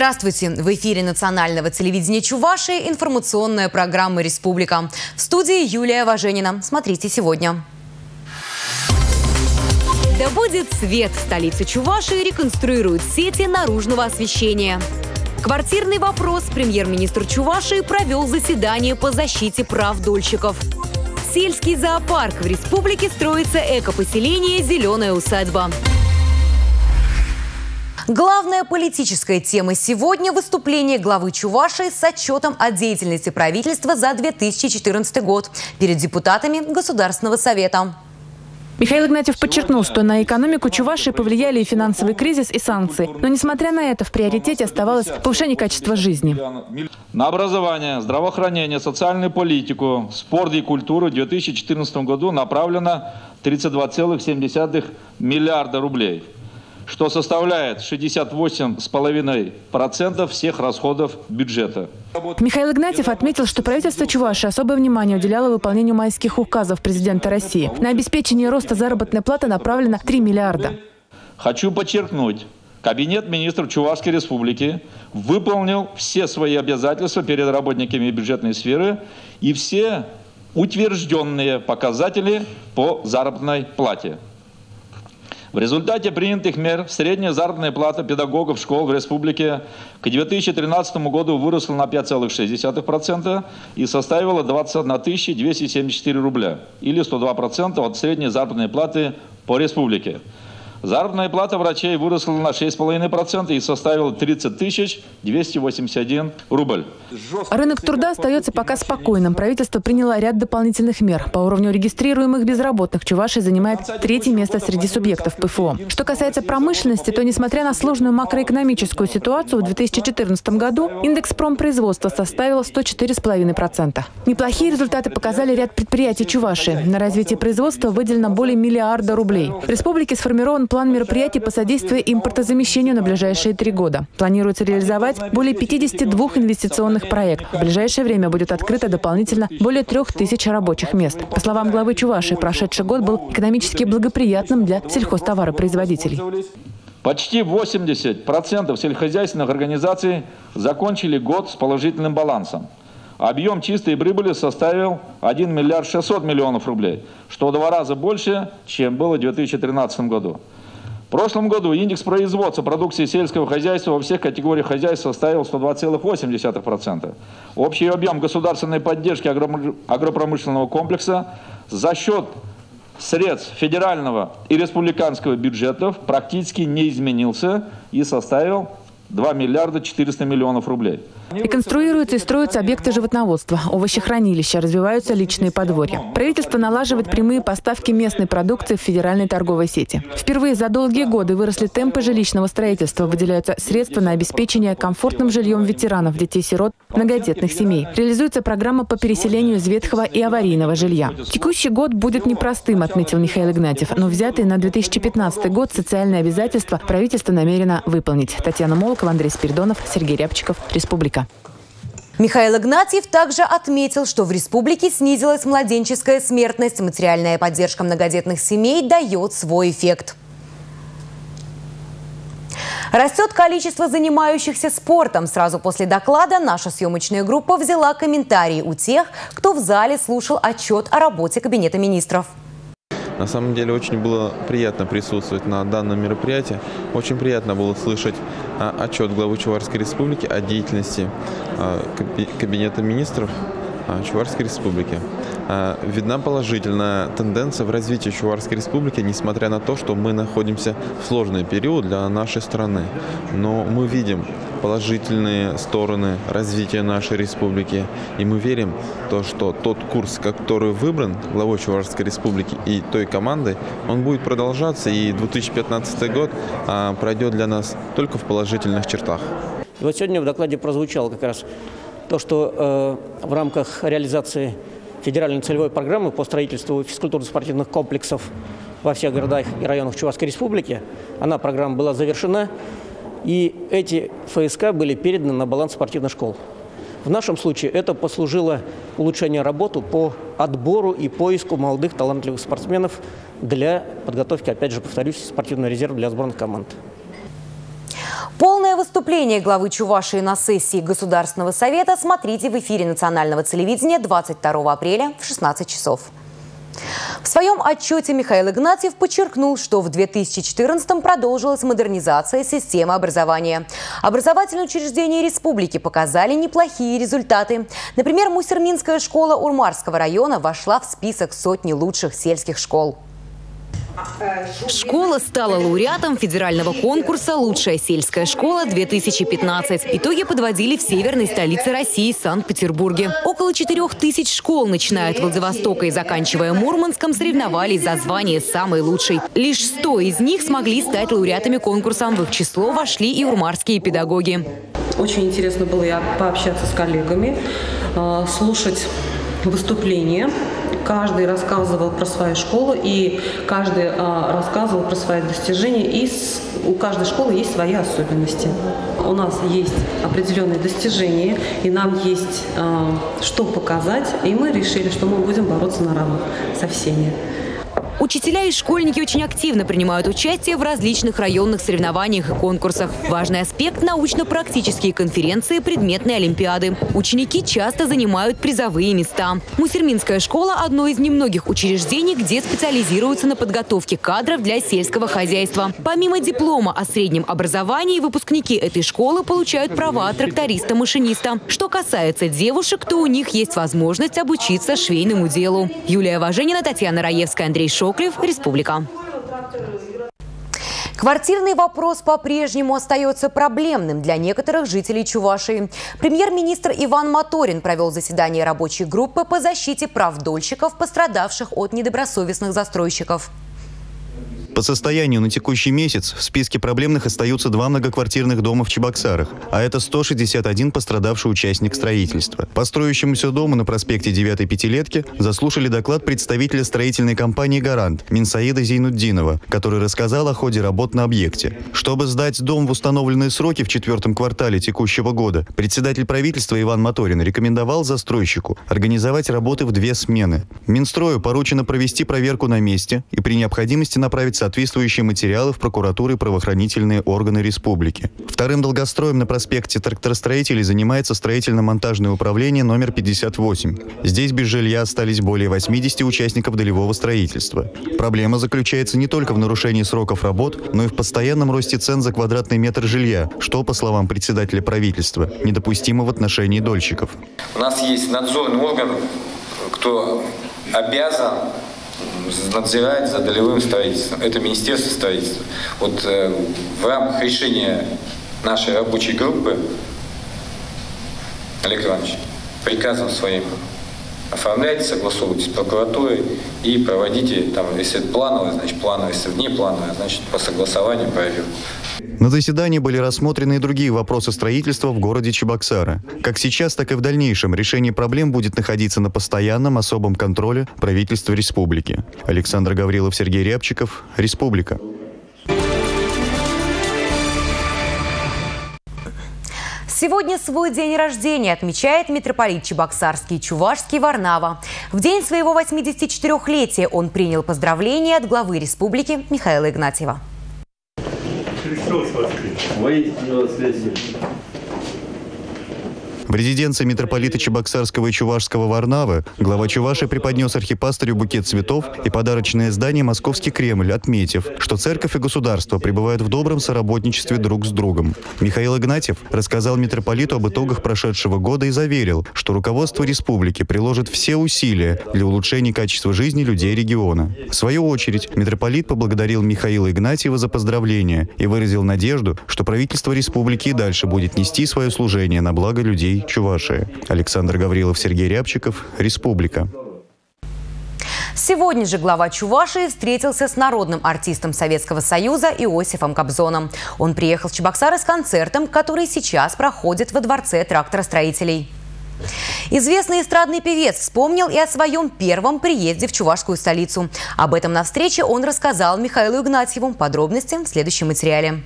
Здравствуйте! В эфире национального телевидения Чувашии информационная программа «Республика». В студии Юлия Важенина. Смотрите сегодня. Да будет свет! Столица Чувашии реконструирует сети наружного освещения. Квартирный вопрос. Премьер-министр Чувашии провел заседание по защите прав дольщиков. Сельский зоопарк. В республике строится экопоселение «Зеленая усадьба». Главная политическая тема сегодня – выступление главы Чувашии с отчетом о деятельности правительства за 2014 год перед депутатами Государственного совета. Михаил Игнатьев подчеркнул, что на экономику Чувашии повлияли и финансовый кризис, и санкции. Но, несмотря на это, в приоритете оставалось повышение качества жизни. На образование, здравоохранение, социальную политику, спорт и культуру в 2014 году направлено 32,7 миллиарда рублей что составляет 68,5% всех расходов бюджета. Михаил Игнатьев отметил, что правительство Чуваши особое внимание уделяло выполнению майских указов президента России. На обеспечение роста заработной платы направлено 3 миллиарда. Хочу подчеркнуть, Кабинет министров Чувашской республики выполнил все свои обязательства перед работниками бюджетной сферы и все утвержденные показатели по заработной плате. В результате принятых мер средняя заработная плата педагогов школ в республике к 2013 году выросла на 5,6% и составила 21 274 рубля или 102% от средней заработной платы по республике. Заработная плата врачей выросла на 6,5% и составила 30 тысяч 281 рубль. Рынок труда остается пока спокойным. Правительство приняло ряд дополнительных мер. По уровню регистрируемых безработных Чувашия занимает третье место среди субъектов ПФО. Что касается промышленности, то несмотря на сложную макроэкономическую ситуацию, в 2014 году индекс промпроизводства составил 104,5%. Неплохие результаты показали ряд предприятий Чувашии. На развитие производства выделено более миллиарда рублей. В республике сформирован план мероприятий по содействию импортозамещению на ближайшие три года. Планируется реализовать более 52 инвестиционных проектов. В ближайшее время будет открыто дополнительно более трех тысяч рабочих мест. По словам главы Чувашии, прошедший год был экономически благоприятным для сельхозтоваропроизводителей. Почти 80% сельскохозяйственных организаций закончили год с положительным балансом. Объем чистой прибыли составил 1 миллиард 600 миллионов рублей, что в два раза больше, чем было в 2013 году. В прошлом году индекс производства продукции сельского хозяйства во всех категориях хозяйств составил 102,8%. Общий объем государственной поддержки агропромышленного комплекса за счет средств федерального и республиканского бюджетов практически не изменился и составил 2 миллиарда 400 миллионов рублей. Реконструируются и строятся объекты животноводства, овощехранилища, развиваются личные подворья. Правительство налаживает прямые поставки местной продукции в федеральной торговой сети. Впервые за долгие годы выросли темпы жилищного строительства, выделяются средства на обеспечение комфортным жильем ветеранов, детей-сирот, многодетных семей. Реализуется программа по переселению из ветхого и аварийного жилья. Текущий год будет непростым, отметил Михаил Игнатьев, но взятые на 2015 год социальные обязательства правительство намерено выполнить. Татьяна Молокова, Андрей Спиридонов, Сергей Рябчиков, Республика. Михаил Игнатьев также отметил, что в республике снизилась младенческая смертность. Материальная поддержка многодетных семей дает свой эффект. Растет количество занимающихся спортом. Сразу после доклада наша съемочная группа взяла комментарии у тех, кто в зале слушал отчет о работе Кабинета министров. На самом деле очень было приятно присутствовать на данном мероприятии. Очень приятно было слышать а, отчет главы Чуварской республики о деятельности а, Кабинета министров а, Чуварской республики. Видна положительная тенденция в развитии Чуварской республики, несмотря на то, что мы находимся в сложный период для нашей страны. Но мы видим положительные стороны развития нашей республики. И мы верим, то, что тот курс, который выбран главой Чувашской республики и той командой, он будет продолжаться, и 2015 год а, пройдет для нас только в положительных чертах. И вот сегодня в докладе прозвучало как раз то, что э, в рамках реализации федеральной целевой программы по строительству физкультурно-спортивных комплексов во всех городах и районах Чувашской республики, она, программа была завершена, и эти ФСК были переданы на баланс спортивных школ. В нашем случае это послужило улучшению работы по отбору и поиску молодых талантливых спортсменов для подготовки, опять же, повторюсь, спортивного резерва для сборных команд. Полное выступление главы Чувашии на сессии Государственного совета смотрите в эфире национального телевидения 22 апреля в 16 часов. В своем отчете Михаил Игнатьев подчеркнул, что в 2014-м продолжилась модернизация системы образования. Образовательные учреждения республики показали неплохие результаты. Например, Мусерминская школа Урмарского района вошла в список сотни лучших сельских школ. Школа стала лауреатом федерального конкурса «Лучшая сельская школа-2015». Итоги подводили в северной столице России, Санкт-Петербурге. Около четырех тысяч школ, начиная от Владивостока и заканчивая Мурманском, соревновались за звание самой лучшей. Лишь 100 из них смогли стать лауреатами конкурса. В их число вошли и урмарские педагоги. Очень интересно было пообщаться с коллегами, э, слушать выступления каждый рассказывал про свою школу, и каждый а, рассказывал про свои достижения, и с, у каждой школы есть свои особенности. У нас есть определенные достижения, и нам есть а, что показать, и мы решили, что мы будем бороться на равных со всеми. Учителя и школьники очень активно принимают участие в различных районных соревнованиях и конкурсах. Важный аспект – научно-практические конференции, предметные олимпиады. Ученики часто занимают призовые места. Мусерминская школа – одно из немногих учреждений, где специализируются на подготовке кадров для сельского хозяйства. Помимо диплома о среднем образовании, выпускники этой школы получают права тракториста-машиниста. Что касается девушек, то у них есть возможность обучиться швейному делу. Юлия Важенина, Татьяна Раевская, Андрей Шоу. Соклев, Республика. Квартирный вопрос по-прежнему остается проблемным для некоторых жителей Чувашии. Премьер-министр Иван Моторин провел заседание рабочей группы по защите прав дольщиков, пострадавших от недобросовестных застройщиков. По состоянию на текущий месяц в списке проблемных остаются два многоквартирных дома в Чебоксарах, а это 161 пострадавший участник строительства. По строящемуся дому на проспекте 9 Пятилетки заслушали доклад представителя строительной компании «Гарант» Минсаида Зейнуддинова, который рассказал о ходе работ на объекте. Чтобы сдать дом в установленные сроки в четвертом квартале текущего года, председатель правительства Иван Моторин рекомендовал застройщику организовать работы в две смены. Минстрою поручено провести проверку на месте и при необходимости направить соответствующие материалы в прокуратуры и правоохранительные органы республики. Вторым долгостроем на проспекте тракторостроителей занимается строительно-монтажное управление номер 58. Здесь без жилья остались более 80 участников долевого строительства. Проблема заключается не только в нарушении сроков работ, но и в постоянном росте цен за квадратный метр жилья, что, по словам председателя правительства, недопустимо в отношении дольщиков. У нас есть надзорный орган, кто обязан надзирает за долевым строительством. Это Министерство строительства. Вот э, в рамках решения нашей рабочей группы, Олег Иванович, приказом своим оформляйте, согласовывайте с прокуратурой и проводите, там, если это плановое, значит плановое, если вне плановое, значит по согласованию проверку. На заседании были рассмотрены и другие вопросы строительства в городе Чебоксары. Как сейчас, так и в дальнейшем решение проблем будет находиться на постоянном особом контроле правительства республики. Александр Гаврилов, Сергей Рябчиков, Республика. Сегодня свой день рождения отмечает митрополит Чебоксарский Чувашский Варнава. В день своего 84-летия он принял поздравления от главы республики Михаила Игнатьева. Христос воскрес! Воистину воскресе! В резиденции митрополита Чебоксарского и Чувашского Варнавы глава Чуваши преподнес архипастырю букет цветов и подарочное здание «Московский Кремль», отметив, что церковь и государство пребывают в добром соработничестве друг с другом. Михаил Игнатьев рассказал митрополиту об итогах прошедшего года и заверил, что руководство республики приложит все усилия для улучшения качества жизни людей региона. В свою очередь, митрополит поблагодарил Михаила Игнатьева за поздравления и выразил надежду, что правительство республики и дальше будет нести свое служение на благо людей Чувашии. Александр Гаврилов, Сергей Рябчиков, Республика. Сегодня же глава Чувашии встретился с народным артистом Советского Союза Иосифом Кобзоном. Он приехал в Чебоксары с концертом, который сейчас проходит во Дворце тракторостроителей. Известный эстрадный певец вспомнил и о своем первом приезде в чувашскую столицу. Об этом на встрече он рассказал Михаилу Игнатьеву. Подробности в следующем материале.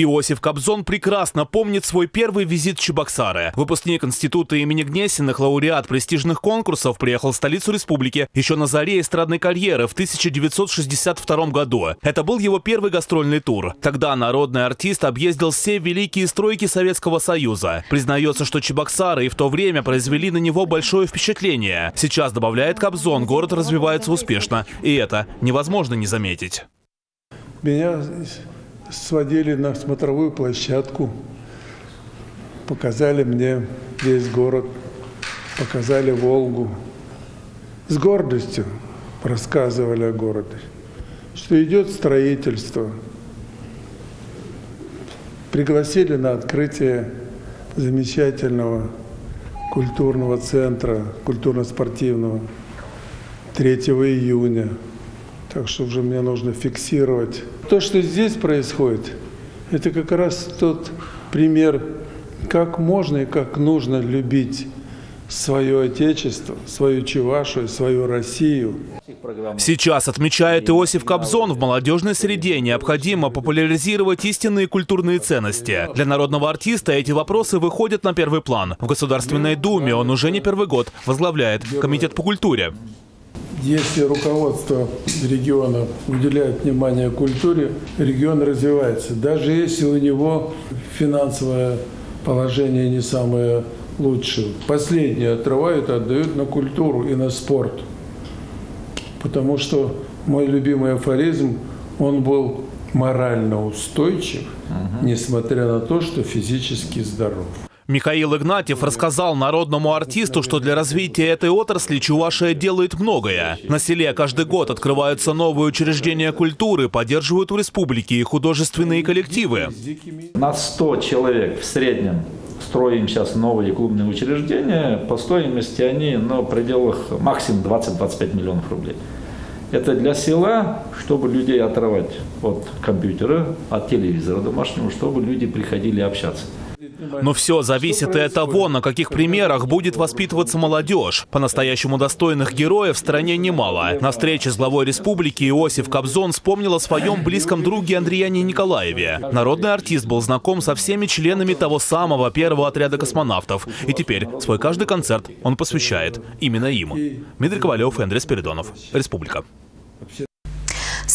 Иосиф Кобзон прекрасно помнит свой первый визит в Чебоксары. Выпускник института имени Гнесиных, лауреат престижных конкурсов, приехал в столицу республики еще на заре эстрадной карьеры в 1962 году. Это был его первый гастрольный тур. Тогда народный артист объездил все великие стройки Советского Союза. Признается, что Чебоксары и в то время произвели на него большое впечатление. Сейчас, добавляет Кобзон, город развивается успешно. И это невозможно не заметить. Меня сводили на смотровую площадку, показали мне весь город, показали Волгу. С гордостью рассказывали о городе, что идет строительство. Пригласили на открытие замечательного культурного центра, культурно-спортивного 3 июня. Так что уже мне нужно фиксировать. То, что здесь происходит, это как раз тот пример, как можно и как нужно любить свое Отечество, свою Чевашу, свою Россию. Сейчас, отмечает Иосиф Кобзон, в молодежной среде необходимо популяризировать истинные культурные ценности. Для народного артиста эти вопросы выходят на первый план. В Государственной Думе он уже не первый год возглавляет Комитет по культуре. Если руководство региона уделяет внимание культуре, регион развивается. Даже если у него финансовое положение не самое лучшее. Последнее отрывают, отдают на культуру и на спорт. Потому что мой любимый афоризм, он был морально устойчив, несмотря на то, что физически здоров. Михаил Игнатьев рассказал народному артисту, что для развития этой отрасли Чувашия делает многое. На селе каждый год открываются новые учреждения культуры, поддерживают в республике и художественные коллективы. На 100 человек в среднем строим сейчас новые клубные учреждения. По стоимости они на пределах максимум 20-25 миллионов рублей. Это для села, чтобы людей оторвать от компьютера, от телевизора домашнего, чтобы люди приходили общаться. Но все зависит и от того, на каких примерах будет воспитываться молодежь. По-настоящему достойных героев в стране немало. На встрече с главой республики Иосиф Кобзон вспомнил о своем близком друге Андреяне Николаеве. Народный артист был знаком со всеми членами того самого первого отряда космонавтов. И теперь свой каждый концерт он посвящает именно им. Дмитрий Ковалев и Андрей Спиридонов. Республика.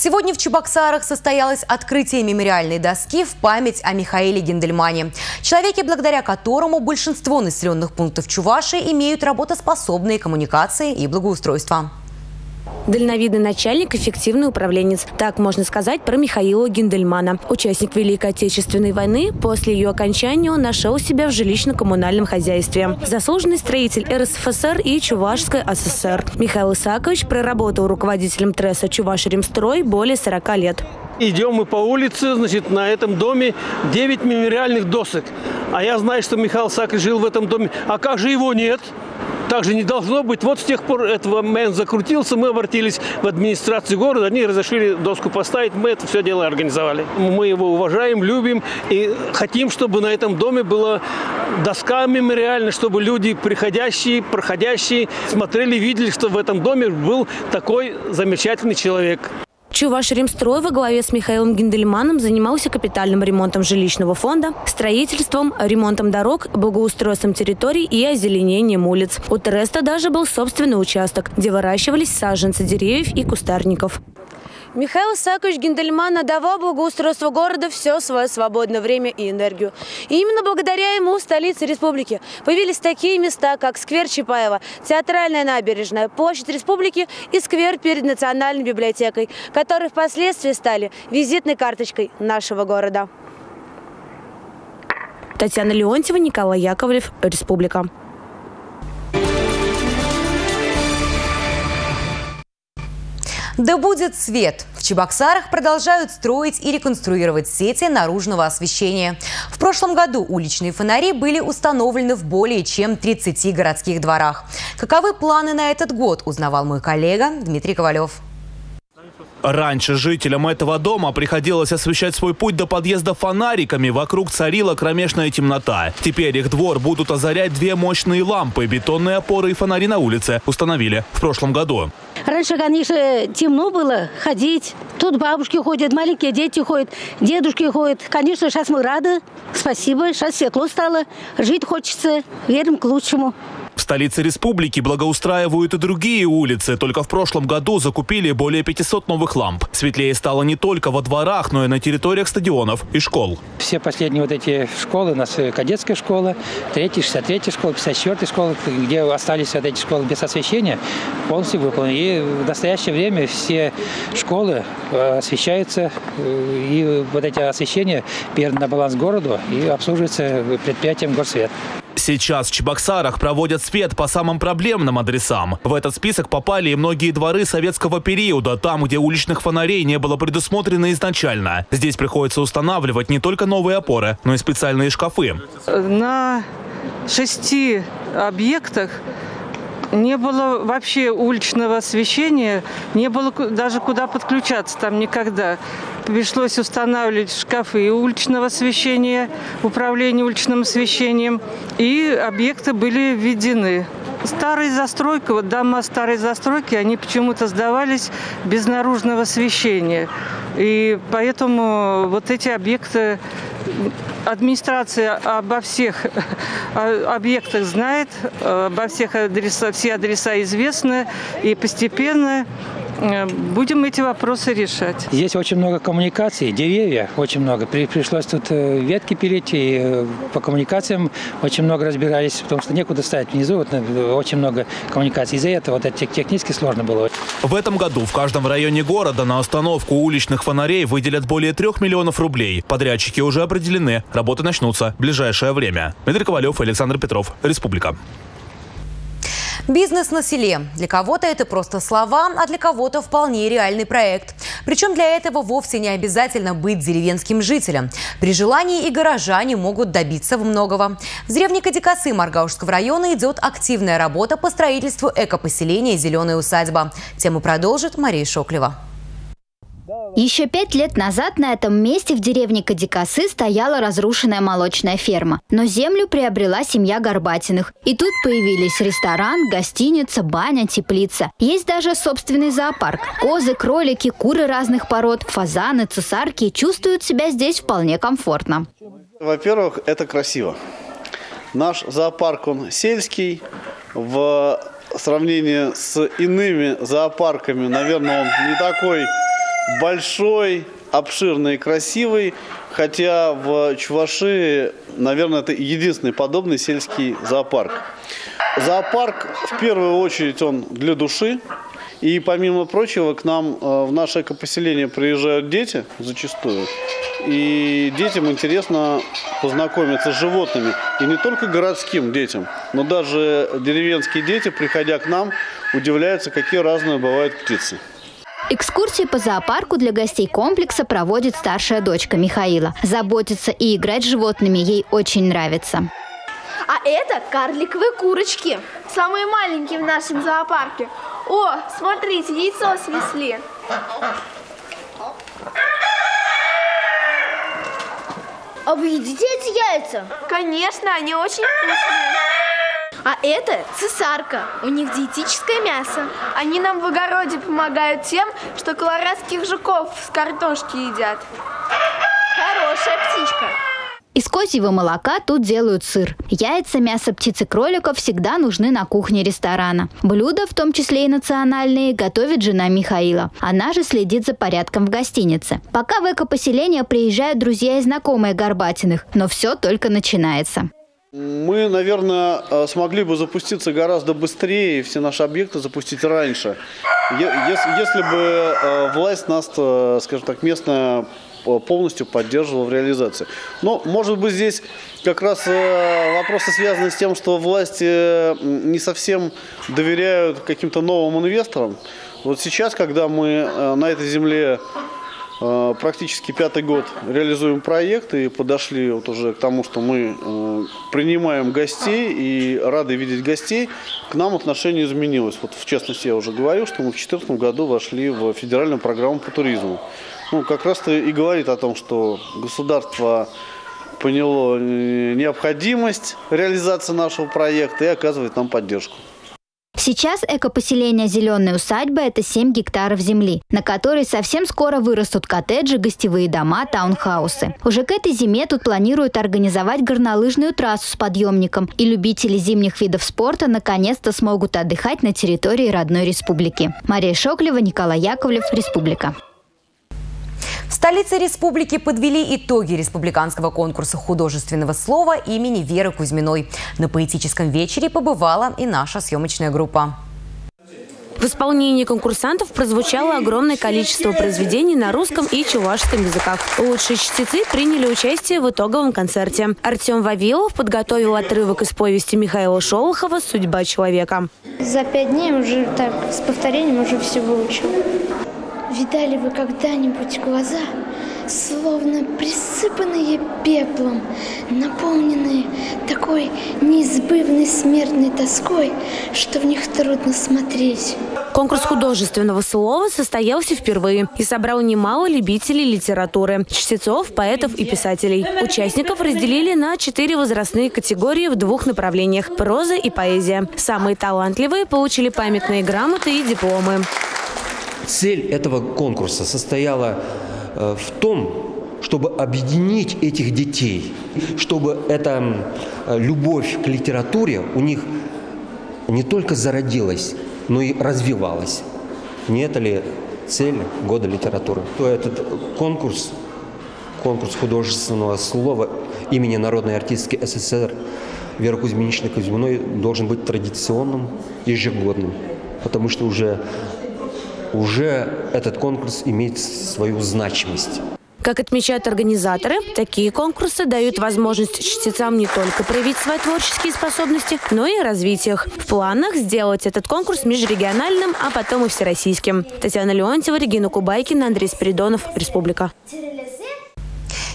Сегодня в Чебоксарах состоялось открытие мемориальной доски в память о Михаиле Гендельмане. Человеке, благодаря которому большинство населенных пунктов Чувашии имеют работоспособные коммуникации и благоустройство. Дальновидный начальник, эффективный управленец. Так можно сказать про Михаила Гиндельмана. Участник Великой Отечественной войны, после ее окончания он нашел себя в жилищно-коммунальном хозяйстве. Заслуженный строитель РСФСР и Чувашской ССР. Михаил Исакович проработал руководителем тресса «Чуваш-Ремстрой» более 40 лет. Идем мы по улице, значит, на этом доме 9 мемориальных досок. А я знаю, что Михаил Сакович жил в этом доме. А как же его нет? Так же не должно быть. Вот с тех пор этого момент закрутился, мы обратились в администрацию города, они разрешили доску поставить, мы это все дело организовали. Мы его уважаем, любим и хотим, чтобы на этом доме была доска мемориальная, чтобы люди, приходящие, проходящие, смотрели, видели, что в этом доме был такой замечательный человек. Чуваш Ремстрой во главе с Михаилом Гиндельманом занимался капитальным ремонтом жилищного фонда, строительством, ремонтом дорог, благоустройством территорий и озеленением улиц. У Тереста даже был собственный участок, где выращивались саженцы деревьев и кустарников. Михаил Исаакович Гиндельман отдавал благоустройству города все свое свободное время и энергию. И именно благодаря ему в столице республики появились такие места, как сквер Чапаева, театральная набережная, площадь республики и сквер перед Национальной библиотекой, которые впоследствии стали визитной карточкой нашего города. Татьяна Леонтьева, Николай Яковлев, Республика. Да будет свет! В Чебоксарах продолжают строить и реконструировать сети наружного освещения. В прошлом году уличные фонари были установлены в более чем 30 городских дворах. Каковы планы на этот год, узнавал мой коллега Дмитрий Ковалев. Раньше жителям этого дома приходилось освещать свой путь до подъезда фонариками, вокруг царила кромешная темнота. Теперь их двор будут озарять две мощные лампы, бетонные опоры и фонари на улице установили в прошлом году. Раньше, конечно, темно было ходить. Тут бабушки ходят, маленькие дети ходят, дедушки ходят. Конечно, сейчас мы рады. Спасибо, сейчас светло стало. Жить хочется, верим к лучшему. В столице республики благоустраивают и другие улицы. Только в прошлом году закупили более 500 новых ламп. Светлее стало не только во дворах, но и на территориях стадионов и школ. Все последние вот эти школы, у нас э, кадетская школа, 3 63 школа, 54 школа, где остались вот эти школы без освещения, полностью выполнены. И в настоящее время все школы э, освещаются, э, и вот эти освещения переданы на баланс городу и обслуживаются предприятием «Горсвет». Сейчас в Чебоксарах проводят свет по самым проблемным адресам. В этот список попали и многие дворы советского периода, там, где уличных фонарей не было предусмотрено изначально. Здесь приходится устанавливать не только новые опоры, но и специальные шкафы. На шести объектах не было вообще уличного освещения, не было даже куда подключаться там никогда. Пришлось устанавливать шкафы уличного освещения, управление уличным освещением, и объекты были введены. Старые застройки, вот дома старой застройки, они почему-то сдавались без наружного освещения. И поэтому вот эти объекты администрация обо всех объектах знает, обо всех адресах, все адреса известны, и постепенно будем эти вопросы решать. Здесь очень много коммуникаций, деревья очень много. При, пришлось тут э, ветки пилить, и э, по коммуникациям очень много разбирались, потому что некуда ставить внизу, вот, очень много коммуникаций. Из-за этого вот это технически сложно было. В этом году в каждом районе города на установку уличных фонарей выделят более трех миллионов рублей. Подрядчики уже определены. Работы начнутся в ближайшее время. Дмитрий Ковалев, Александр Петров. Республика. Бизнес на селе. Для кого-то это просто слова, а для кого-то вполне реальный проект. Причем для этого вовсе не обязательно быть деревенским жителем. При желании и горожане могут добиться многого. В деревне Кадикасы Маргаушского района идет активная работа по строительству экопоселения «Зеленая усадьба». Тему продолжит Мария Шоклева. Еще пять лет назад на этом месте в деревне Кадикасы стояла разрушенная молочная ферма. Но землю приобрела семья Горбатиных. И тут появились ресторан, гостиница, баня, теплица. Есть даже собственный зоопарк. Козы, кролики, куры разных пород, фазаны, цесарки чувствуют себя здесь вполне комфортно. Во-первых, это красиво. Наш зоопарк, он сельский. В сравнении с иными зоопарками, наверное, он не такой большой, обширный и красивый, хотя в Чувашии, наверное, это единственный подобный сельский зоопарк. Зоопарк, в первую очередь, он для души. И, помимо прочего, к нам э, в наше экопоселение приезжают дети зачастую. И детям интересно познакомиться с животными. И не только городским детям, но даже деревенские дети, приходя к нам, удивляются, какие разные бывают птицы. Экскурсии по зоопарку для гостей комплекса проводит старшая дочка Михаила. Заботиться и играть с животными ей очень нравится. А это карликовые курочки, самые маленькие в нашем зоопарке. О, смотрите, яйцо снесли. А вы едите эти яйца? Конечно, они очень вкусные. А это цесарка. У них диетическое мясо. Они нам в огороде помогают тем, что колорадских жуков с картошки едят. Хорошая птичка. Из козьего молока тут делают сыр. Яйца, мясо птиц и кроликов всегда нужны на кухне ресторана. Блюда, в том числе и национальные, готовит жена Михаила. Она же следит за порядком в гостинице. Пока в экопоселение приезжают друзья и знакомые Горбатиных, но все только начинается. Мы, наверное, э, смогли бы запуститься гораздо быстрее, все наши объекты запустить раньше. Если, если бы э, власть нас, э, скажем так, местная полностью поддерживала в реализации. Но, может быть, здесь как раз вопросы связаны с тем, что власти не совсем доверяют каким-то новым инвесторам. Вот сейчас, когда мы на этой земле практически пятый год реализуем проект и подошли вот уже к тому, что мы э, принимаем гостей и рады видеть гостей. К нам отношение изменилось. Вот в частности я уже говорил, что мы в 2014 году вошли в федеральную программу по туризму. Ну, как раз-то и говорит о том, что государство поняло э, необходимость реализации нашего проекта и оказывает нам поддержку. Сейчас экопоселение «Зеленая усадьба» – это 7 гектаров земли, на которой совсем скоро вырастут коттеджи, гостевые дома, таунхаусы. Уже к этой зиме тут планируют организовать горнолыжную трассу с подъемником, и любители зимних видов спорта наконец-то смогут отдыхать на территории родной республики. Мария Шоклева, Николай Яковлев, Республика. В столице республики подвели итоги республиканского конкурса художественного слова имени Веры Кузьминой. На поэтическом вечере побывала и наша съемочная группа. В исполнении конкурсантов прозвучало огромное количество произведений на русском и чувашском языках. Лучшие чтецы приняли участие в итоговом концерте. Артем Вавилов подготовил отрывок из повести Михаила Шолохова «Судьба человека». За пять дней уже так, с повторением уже все выучил. Видали вы когда-нибудь глаза, словно присыпанные пеплом, наполненные такой неизбывной смертной тоской, что в них трудно смотреть? Конкурс художественного слова состоялся впервые и собрал немало любителей литературы, чтецов, поэтов и писателей. Участников разделили на четыре возрастные категории в двух направлениях – проза и поэзия. Самые талантливые получили памятные грамоты и дипломы. Цель этого конкурса состояла э, в том, чтобы объединить этих детей, чтобы эта э, любовь к литературе у них не только зародилась, но и развивалась. Не это ли цель года литературы? То этот конкурс, конкурс художественного слова имени народной артистки СССР Веры Кузьминичны Кузьминой должен быть традиционным, ежегодным, потому что уже уже этот конкурс имеет свою значимость. Как отмечают организаторы, такие конкурсы дают возможность чтецам не только проявить свои творческие способности, но и развить их. В планах сделать этот конкурс межрегиональным, а потом и всероссийским. Татьяна Леонтьева, Регина Кубайкина, Андрей Спиридонов, Республика.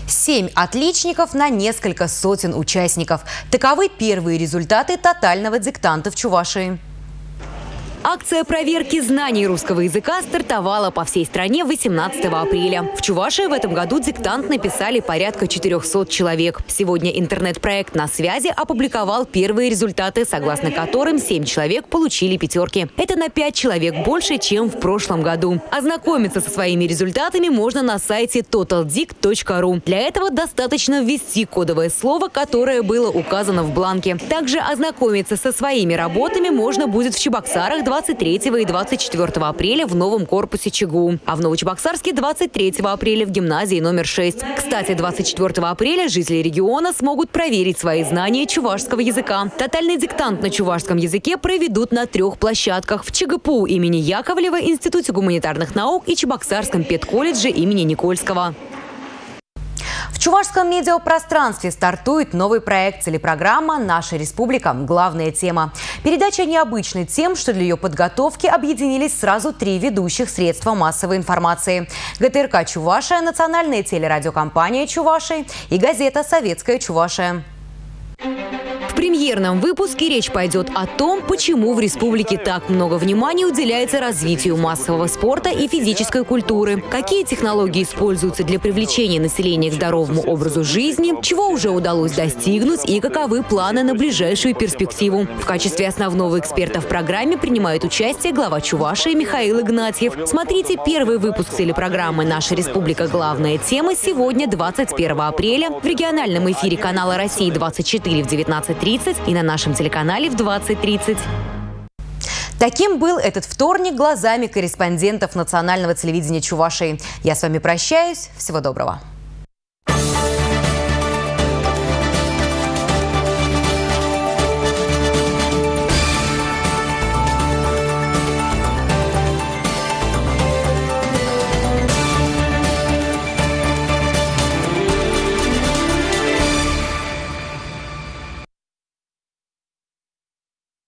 Семь отличников на несколько сотен участников. Таковы первые результаты тотального диктанта в Чувашии. Акция проверки знаний русского языка стартовала по всей стране 18 апреля. В Чувашии в этом году диктант написали порядка 400 человек. Сегодня интернет-проект «На связи» опубликовал первые результаты, согласно которым 7 человек получили пятерки. Это на 5 человек больше, чем в прошлом году. Ознакомиться со своими результатами можно на сайте totaldic.ru. Для этого достаточно ввести кодовое слово, которое было указано в бланке. Также ознакомиться со своими работами можно будет в Чебоксарах 23 и 24 апреля в новом корпусе ЧГУ, а в Новочебоксарске 23 апреля в гимназии номер 6. Кстати, 24 апреля жители региона смогут проверить свои знания чувашского языка. Тотальный диктант на чувашском языке проведут на трех площадках в ЧГПУ имени Яковлева, Институте гуманитарных наук и Чебоксарском педколледже имени Никольского. Чувашском медиапространстве стартует новый проект телепрограмма «Наша республика. Главная тема». Передача необычной тем, что для ее подготовки объединились сразу три ведущих средства массовой информации. ГТРК «Чувашия», национальная телерадиокомпания «Чувашия» и газета «Советская Чувашия» премьерном выпуске речь пойдет о том, почему в республике так много внимания уделяется развитию массового спорта и физической культуры, какие технологии используются для привлечения населения к здоровому образу жизни, чего уже удалось достигнуть и каковы планы на ближайшую перспективу. В качестве основного эксперта в программе принимает участие глава Чувашии Михаил Игнатьев. Смотрите первый выпуск телепрограммы «Наша республика. Главная тема» сегодня, 21 апреля, в региональном эфире канала «Россия-24» в 19.30 20.30 и на нашем телеканале в 20.30. Таким был этот вторник глазами корреспондентов национального телевидения Чувашии. Я с вами прощаюсь. Всего доброго.